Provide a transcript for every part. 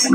I'm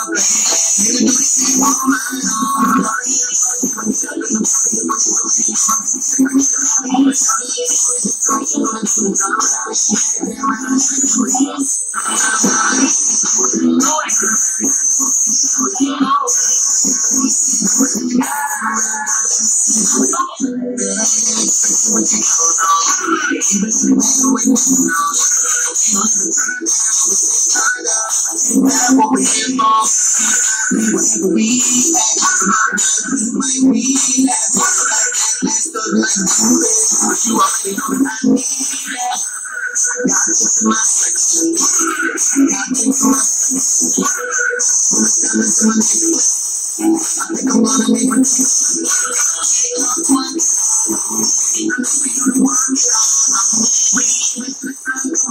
That what we in lost. Whenever we act, not that we might be that one like that, let's like do this. You already know that I need that. Got into my section. Got into my section. When I step into my next I think I'm gonna make a change. Take off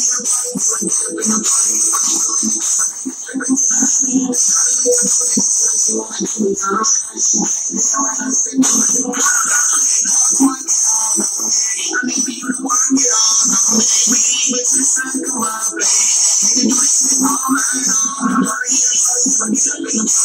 I'm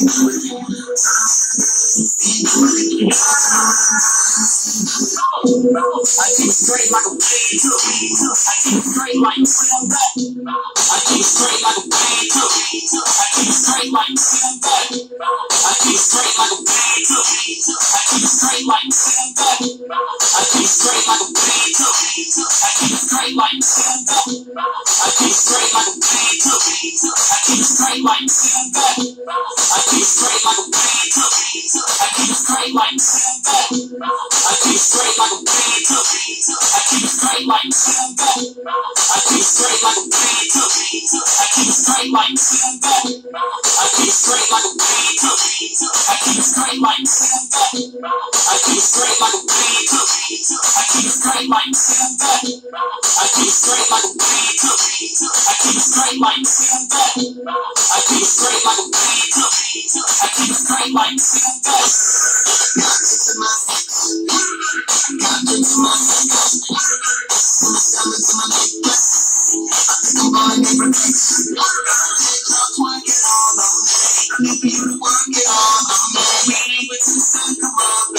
I keep straight like a page. I keep straight like Tim. I keep straight like a. I keep straight like Tim. I keep straight like a. I keep straight straight like a. I keep straight straight like a. Keep straight like back. I keep it straight like a weed too. I keep it straight like back. I keep straight like a weed too. I keep straight like back. I keep straight like a weed too. I keep straight like back. I keep it straight like a weed too. I keep straight like. I keep straight like a weed too. I keep straight like. I keep straight like a weed too. I keep straight like. I keep straight like a weed too. I keep straight like. Got into my got into my when it's coming to my necklace. I think I'm buying a protection. Ain't with the sun, come on,